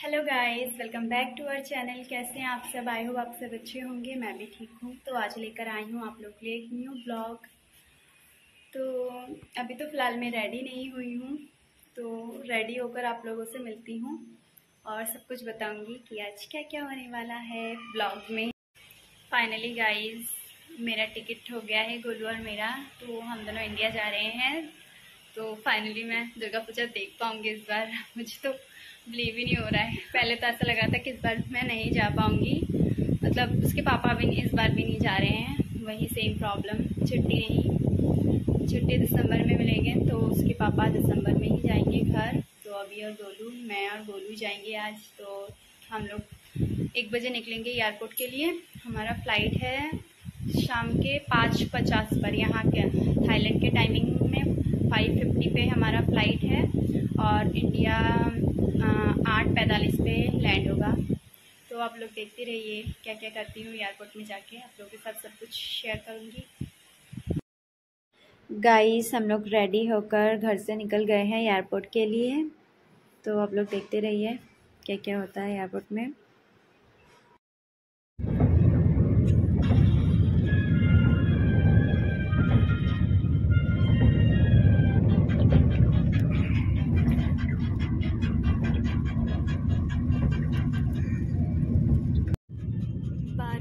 Hello guys welcome back to our channel कैसे हैं आप सब? आई हो आप सब अच्छे होंगे. मैं भी ठीक हूँ. तो आज लेकर आई हूँ आप लोग के लिए एक न्यू ब्लॉग तो अभी तो फ़िलहाल मैं रेडी नहीं हुई हूँ. तो रेडी होकर आप लोगों से मिलती हूँ और सब कुछ बताऊँगी कि आज क्या क्या होने वाला है ब्लॉग में. फाइनली गाइज़ मेरा टिकट हो गया है गोलू और मेरा. तो हम दोनों इंडिया जा रहे हैं. तो फाइनली मैं दुर्गा पूजा देख पाऊँगी इस बार. मुझे तो बिलीव ही नहीं हो रहा है। पहले तो ऐसा लगा था कि इस बार मैं नहीं जा पाऊँगी। मतलब उसके पापा भी इस बार भी नहीं जा रहे हैं। वही सेम प्रॉब्लम छुट्टी नहीं। छुट्टी दिसंबर में मिलेंगे तो उसके पापा दिसंबर में ही जाएँगे घर। तो अभी और गोलू, मैं और गोलू जाएँगे आज। तो हम लोग एक बजे निकलेंगे एयरपोर्ट के लिए। हमारा फ़्लाइट है शाम के पाँच पचास पर। यहाँ के थाईलैंड के टाइमिंग में फाइव फिफ्टी पे हमारा फ़्लाइट है। और इंडिया पैंतालीस पे लैंड होगा। तो आप लोग देखते रहिए क्या क्या करती हूँ एयरपोर्ट में जाके। आप लोगों के साथ सब कुछ शेयर करूँगी। गाइस हम लोग रेडी होकर घर से निकल गए हैं एयरपोर्ट के लिए। तो आप लोग देखते रहिए क्या क्या होता है एयरपोर्ट में।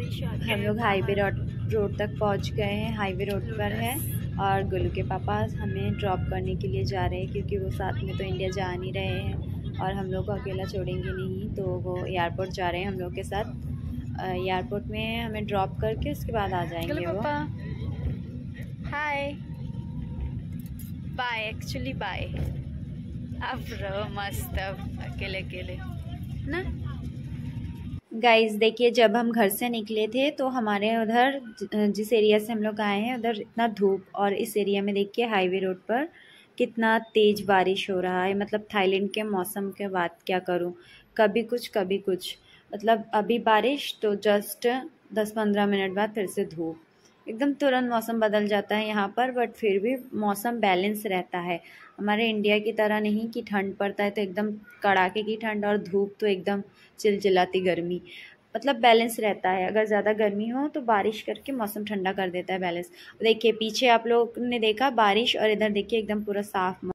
हम लोग हाईवे रोड रोड तक पहुँच गए हैं। हाईवे रोड पर है और गुल्लू के पापा हमें ड्रॉप करने के लिए जा रहे हैं क्योंकि वो साथ में तो इंडिया जा नहीं रहे हैं और हम लोग को अकेला छोड़ेंगे नहीं तो वो एयरपोर्ट जा रहे हैं हम लोग के साथ। एयरपोर्ट में हमें ड्रॉप करके उसके बाद आ जाएँगे वो। हाय बाय एक्चुअली बाय अब रहो मस्त अब अकेले अकेले ना? गाइस देखिए, जब हम घर से निकले थे तो हमारे उधर, जिस एरिया से हम लोग आए हैं, उधर इतना धूप और इस एरिया में देखिए हाईवे रोड पर कितना तेज़ बारिश हो रहा है। मतलब थाईलैंड के मौसम के बाद क्या करूँ? कभी कुछ कभी कुछ। मतलब अभी बारिश तो जस्ट दस पंद्रह मिनट बाद फिर से धूप। एकदम तुरंत मौसम बदल जाता है यहाँ पर बट फिर भी मौसम बैलेंस रहता है। हमारे इंडिया की तरह नहीं कि ठंड पड़ता है तो एकदम कड़ाके की ठंड और धूप तो एकदम चिलचिलाती गर्मी। मतलब बैलेंस रहता है। अगर ज़्यादा गर्मी हो तो बारिश करके मौसम ठंडा कर देता है बैलेंस देखिए, पीछे आप लोग ने देखा बारिश और इधर देखिए एकदम पूरा साफ़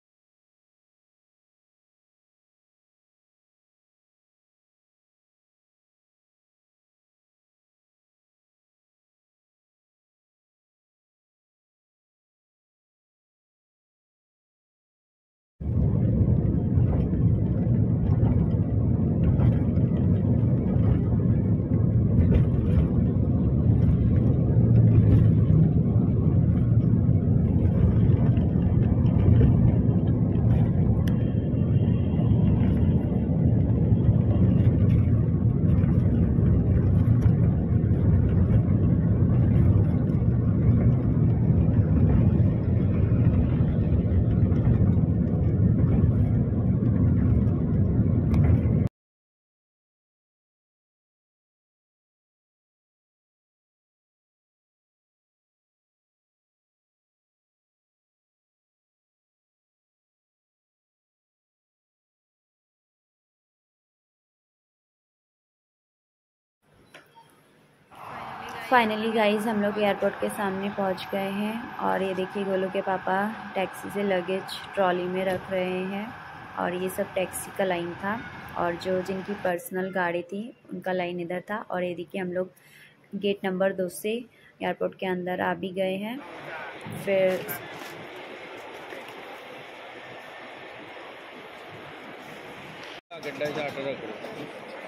फाइनली गाइस हम लोग एयरपोर्ट के सामने पहुँच गए हैं और ये देखिए गोलू के पापा टैक्सी से लगेज ट्रॉली में रख रहे हैं और ये सब टैक्सी का लाइन था और जो जिनकी पर्सनल गाड़ी थी उनका लाइन इधर था और ये देखिए हम लोग गेट नंबर दो से एयरपोर्ट के अंदर आ भी गए हैं। फिर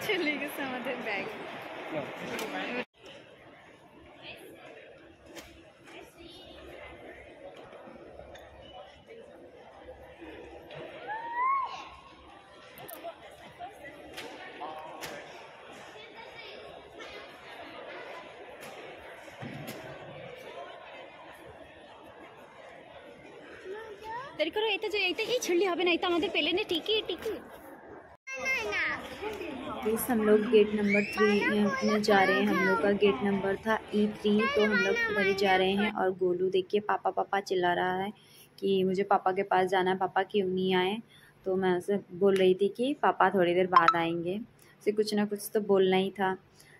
चलिए बैग দেরি করো এটা যে এইটা এই ছিড়লি হবে না এটা আমাদের পেলে নে টিকি টিকি प्लीज़ हम लोग गेट नंबर थ्री में जा रहे हैं हम लोग का गेट नंबर था ई e थ्री तो हम लोग उधर ही जा रहे हैं और गोलू देखिए पापा पापा चिल्ला रहा है कि मुझे पापा के पास जाना है पापा क्यों नहीं आए तो मैं उसे बोल रही थी कि पापा थोड़ी देर बाद आएंगे उसे कुछ ना कुछ तो बोलना ही था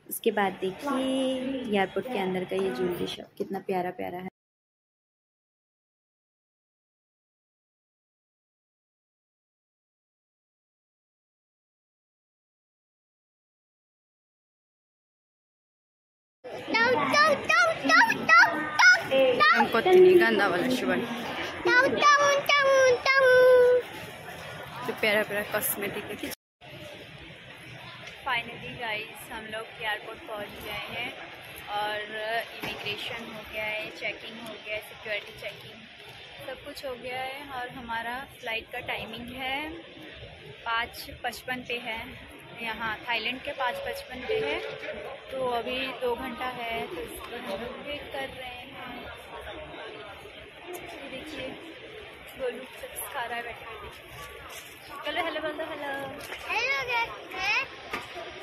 उसके बाद देखिए एयरपोर्ट के अंदर का ये ज्वेलरी शॉप कितना प्यारा प्यारा है हमको इतनी गंदा वाला शुभन तो प्यारा प्यारा कॉस्मेटिक है फाइनली गाइस हम लोग एयरपोर्ट पहुँच गए हैं और इमिग्रेशन हो गया है चेकिंग हो गया है सिक्योरिटी चेकिंग सब कुछ हो गया है और हमारा फ़्लाइट का टाइमिंग है पाँच पचपन पे है। यहाँ थाईलैंड के पाँच पचपन पे है। तो अभी दो घंटा है तो इसलिए हम लोग वेट कर रहे हैं। देखिए गोलू चिप्स खा रहा है बैठे हेलो दो हेलो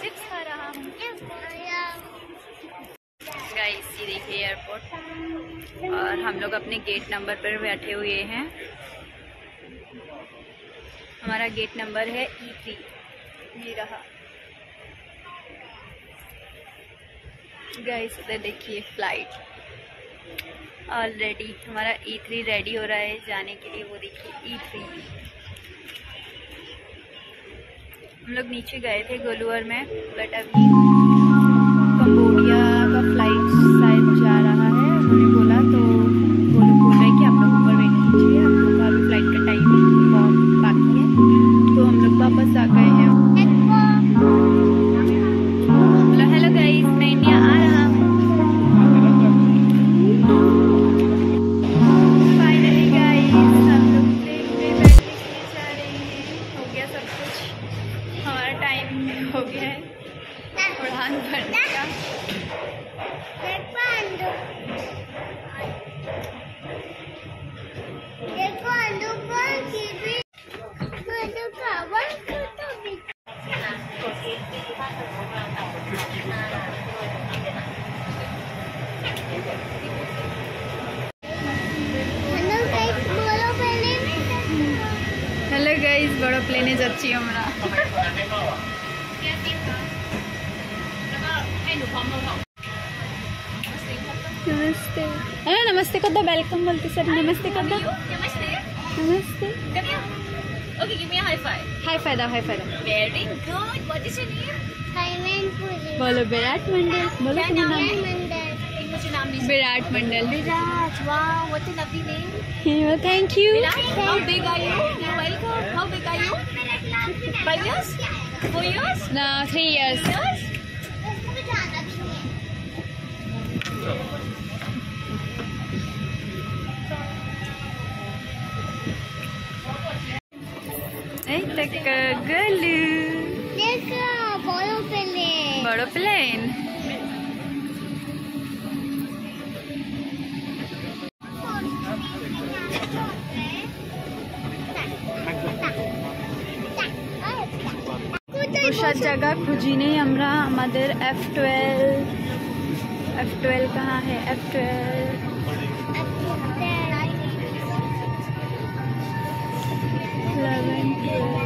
चिप्स खा रहा हूँ। गाइस ये देखिए एयरपोर्ट और हम लोग अपने गेट नंबर पर बैठे हुए हैं। हमारा गेट नंबर है ई थ्री ये रहा। गाइस उधर देखिए फ़्लाइट ऑलरेडी हमारा ई थ्री रेडी हो रहा है जाने के लिए, वो देखिए ई थ्री हम लोग नीचे गए थे गोलूर में बट अभी सब कुछ हमारा टाइम हो गया है। उड़ान भरने का প্লেনে যাচ্ছি আমরা नमस्ते हेलो नमस्ते कर दो वेलकम बोलते सर नमस्ते कर दो Namaste. नमस्ते Come here. Okay, give me a high five. High फायदा हाई फायदा Very good. What is your name? बोलो विराट मंडल बोलो क्या अपना नाम नाम है? एक विराट मंडल। विराट वाह what a lovely name thank you how big are you welcome how big are you 5 years 4 years ना 3 years years Take a gully. Take a bolo plane. Bolo plane. বসার জায়গা খুঁজি নেই আমরা আমাদের এফ টুয়েলভ এফ টুয়েলভ কাহা হ্যাঁ F twelve eleven twelve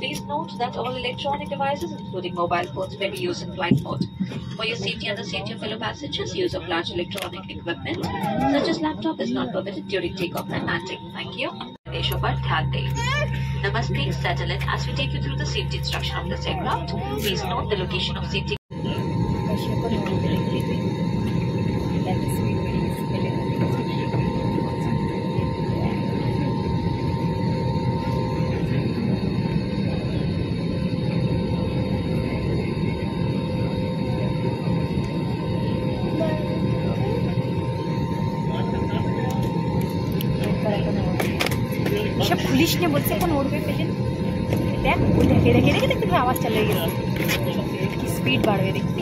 Please note that all electronic devices, including mobile phones, may be used in flight mode. For your safety and the safety of fellow passengers, use of large electronic equipment such as laptop is not permitted during takeoff and landing. Thank you. Ratio par. Namaste, settle in. As we take you through the safety instruction of this aircraft, please note the location of safety এসব police নিয়ে বলছে এখন উঠবে patient দেখ ওই দেখে দেখে দেখে দেখতে আওয়াজ চলে গেছে কি স্পিড বাড়বে দেখবি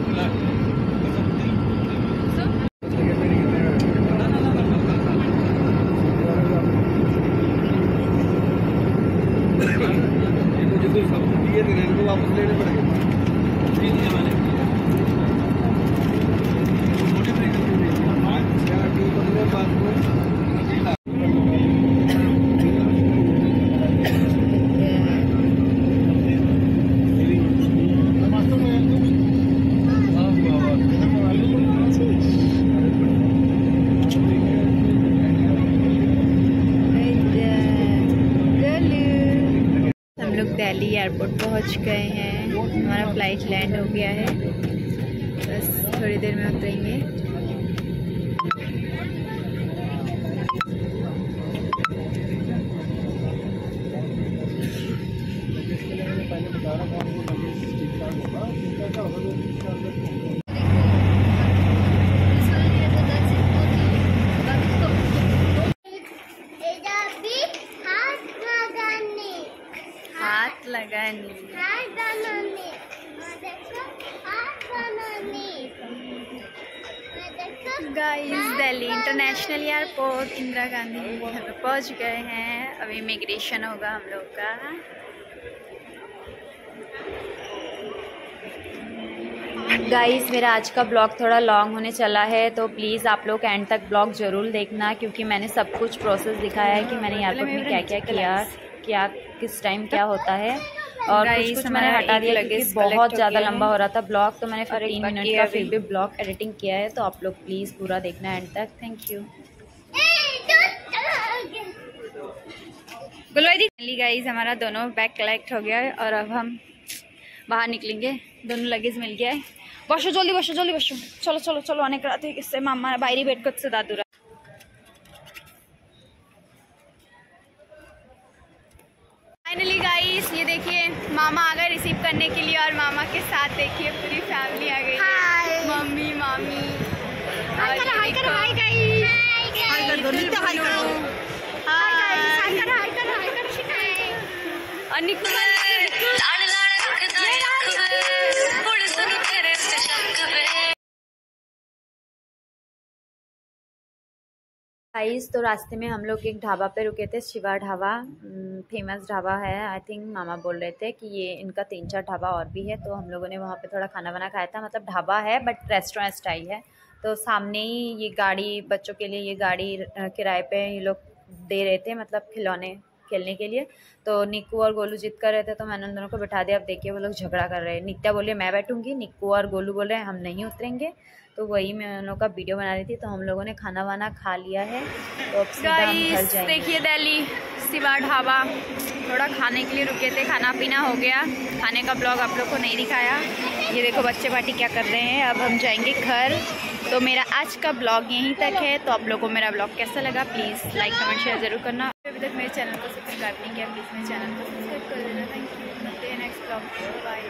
मुझे तो सब दिए थे इनको वापस लेने पड़ेंगे मोटी ब्रेक क्या कि पंद्रह बात को हम लोग दिल्ली एयरपोर्ट पहुँच गए हैं। हमारा फ़्लाइट लैंड हो गया है। बस थोड़ी देर में उतरेंगे। दिल्ली इंटरनेशनल एयरपोर्ट इंदिरा गांधी यहाँ पे पहुँच गए हैं। अभी इमिग्रेशन होगा हम लोग का। गाइस मेरा आज का ब्लॉग थोड़ा लॉन्ग होने चला है तो प्लीज़ आप लोग एंड तक ब्लॉग ज़रूर देखना क्योंकि मैंने सब कुछ प्रोसेस दिखाया है कि मैंने एयरपोर्ट में क्या क्या किया क्या किस टाइम क्या होता है। और कुछ कुछ मैंने हटा दिया क्योंकि बहुत ज़्यादा लंबा हो रहा था। ब्लॉग तो मैंने फिर फिफ्टीन मिनट का फिर भी ब्लॉग एडिटिंग किया है तो आप लोग प्लीज़ पूरा देखना एंड तक। थैंक यू गुलवाई गाइज़ हमारा दोनों बैग कलेक्ट हो गया है और अब हम बाहर निकलेंगे। दोनों लगेज मिल गया है। बसो जल्दी बसो जल्दी बसो। चलो चलो चलो अनेक रात इससे मामा बाहरी बैठ कर से दादू गाइस ये देखिए मामा आ गए रिसीव करने के लिए और मामा के साथ देखिए पूरी फैमिली आ गई है। मम्मी मामी। और हाय देखो, हाय बुनू। और निकुल। गाइस तो रास्ते में हम लोग एक ढाबा पे रुके थे, शिवा ढाबा फ़ेमस ढाबा है। आई थिंक मामा बोल रहे थे कि ये इनका तीन चार ढाबा और भी है तो हम लोगों ने वहाँ पे थोड़ा खाना बना खाया था। मतलब ढाबा है बट रेस्टोरेंट स्टाइल है। तो सामने ही ये गाड़ी, बच्चों के लिए ये गाड़ी किराए पे ये लोग दे रहे थे मतलब खिलौने। खेलने के लिए। तो निक्कू और गोलू जिद कर रहे थे तो मैंने उन दोनों को बिठा दिया। अब देखिए वो लोग झगड़ा कर रहे हैं। नित्या बोले मैं बैठूँगी। निक्कू और गोलू बोले हम नहीं उतरेंगे। तो वही मैं उन लोगों का वीडियो बना रही थी तो हम लोगों ने खाना वाना खा लिया है। तो अब देखिए दिल्ली सिवा ढाबा। थोड़ा खाने के लिए रुके थे खाना पीना हो गया। खाने का ब्लॉग आप लोग को नहीं दिखाया। ये देखो बच्चे पार्टी क्या कर रहे हैं। अब हम जाएँगे घर। तो मेरा आज का ब्लॉग यहीं तक है। तो आप लोगों को मेरा ब्लॉग कैसा लगा प्लीज़ लाइक कमेंट शेयर ज़रूर करना। अभी तक मेरे चैनल को सब्सक्राइब नहीं किया प्लीज़ मेरे चैनल को सब्सक्राइब कर देना। Thank you next blog bye